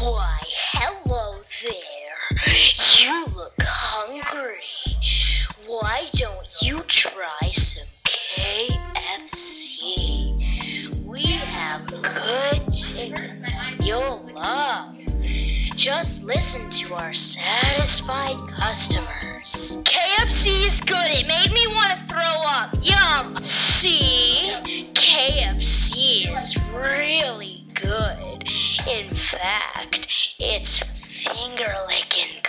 Why, hello there. You look hungry. Why don't you try some KFC? We have good chicken you'll love. Just listen to our satisfied customers. KFC is good. It made me want to throw up. Yum. See? KFC is really good. In fact, it's finger licking